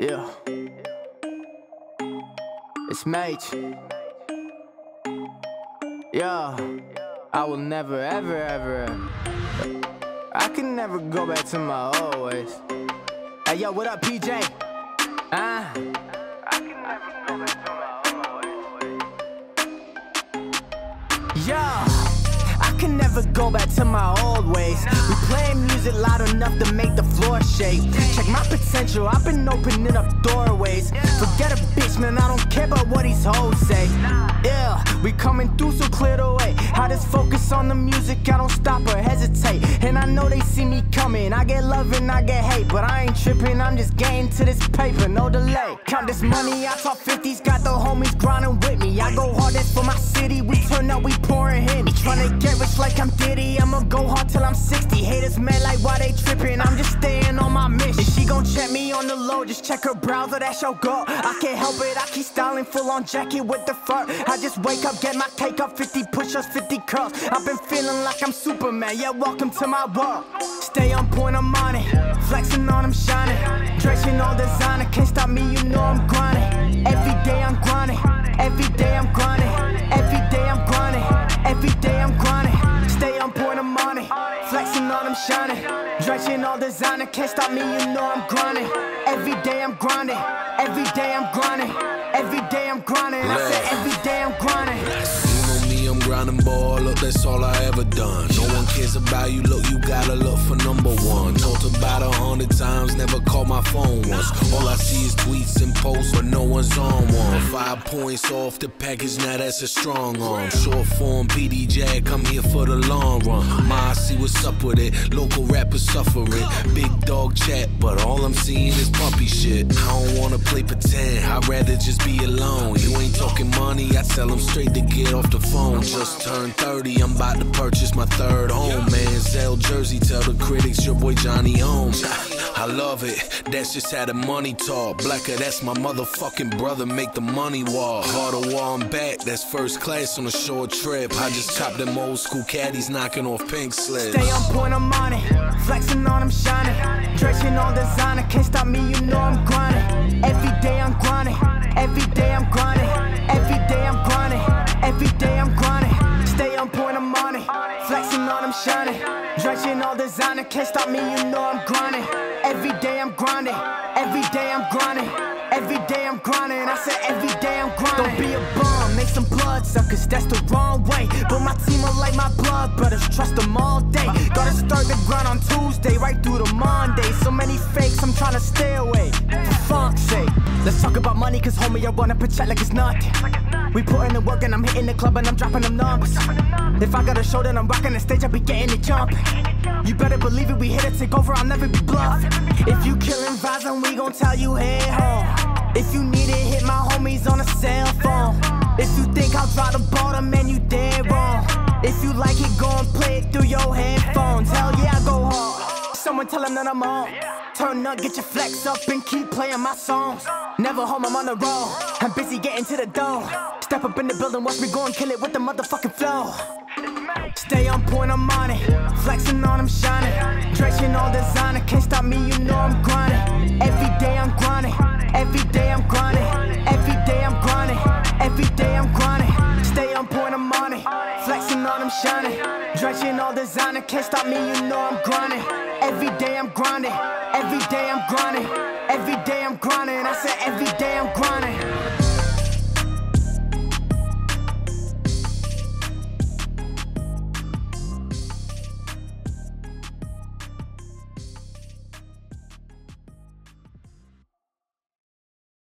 Yeah. It's Mage. Yeah. I will never, ever, ever. I can never go back to my old ways. Hey, yo, what up, PJ? Huh? I can never go back to my old ways. Yeah. Can never go back to my old ways. We playing music loud enough to make the floor shake. Check my potential, I've been opening up doorways. Forget a bitch, man, I don't care about what these hoes say. Yeah, we coming through, so clear the way. I just focus on the music, I don't stop or hesitate. And I know they see me coming. I get love and I get hate, but I ain't tripping, I'm just getting to this paper, no delay. Count this money, I talk 50s, got the homies grinding with me. I go hardest for my city, we turn up, we pouring hit me. Tryna get rich like I'm Diddy, I'ma go hard till I'm 60. Haters mad like why they tripping, I'm just staying on my mission. She gon' check me on the low, just check her browser, that's your girl. I can't help it, I keep styling full on jacket with the fur. I just wake up, get my cake up, 50 push-ups, 50 curls. I've been feeling like I'm Superman, yeah, welcome to my world. Stay on point, I'm on it. Flexing on, I'm shining. Dressing all designer, can't stop me, you know I'm grinding. Every day I'm grinding. Every day Dressing all designer, can't stop me, you know I'm grinding. Every day I'm grinding. Every day I'm grinding. Every day I'm grinding. I said every day I'm grinding. Ball up, that's all I ever done. No one cares about you, look, you gotta look for number one. Talked about a hundred times, never called my phone once. All I see is tweets and posts, but no one's on one. Five points off the package, now that's a strong arm. Short form PDJ, come here for the long run. Ma, I see what's up with it. Local rappers suffering. Big dog chat, but all I'm seeing is pumpy shit. I don't wanna play pretend, I'd rather just be alone. You ain't talking money, I tell them straight to get off the phone. Just turned 30, I'm about to purchase my third home. Man, Zell Jersey, tell the critics your boy Johnny Holmes. I love it, that's just how the money talk. Blacker, that's my motherfucking brother, make the money walk. Harder while I'm back, that's first class on a short trip. I just chopped them old school caddies knocking off pink slips. Stay on point, I'm on it. Flexing on, I'm shining. Dressing all designer, can't stop me, you know I'm grinding. Every day I'm grinding. Every day Dressing all designer, can't stop me, you know I'm grinding. Every day I'm grinding. Every day I'm grinding. Every day I'm grinding. I said every day I'm grinding. Don't be a bum, make some blood suckers, that's the wrong way. But my team are like my blood brothers, trust them all day. Gotta start the grind on Tuesday, right through to Monday. So many fakes, I'm trying to stay away. Let's talk about money, cause homie, I run up a check like it's nothing. We put in the work and I'm hitting the club and I'm dropping them numbers. If I got a show, then I'm rocking the stage, I'll be getting it jumping. You better believe it, we hit it, take over, I'll never be bluffing. If you killing vibes, then we gon' tell you head home. If you need it, hit my homies on a cell phone. If you think I'll drop the ball, then man, you dead wrong. If you like it, go and play it through your headphones. Hell yeah, I go hard. Someone tell them that I'm on. Turn up, get your flex up, and keep playing my songs. Never home, I'm on the road. I'm busy getting to the door. Step up in the building, watch me go and kill it with the motherfucking flow. Stay on point, I'm on it. Flexing on, I'm shining. Dressing all designer, can't stop me, you know I'm grinding. Every shining. Dressing all designer, can't stop me, you know I'm grinding. Every day I'm grinding. Every day I'm grinding. Every day I'm grinding. I said every day I'm grinding.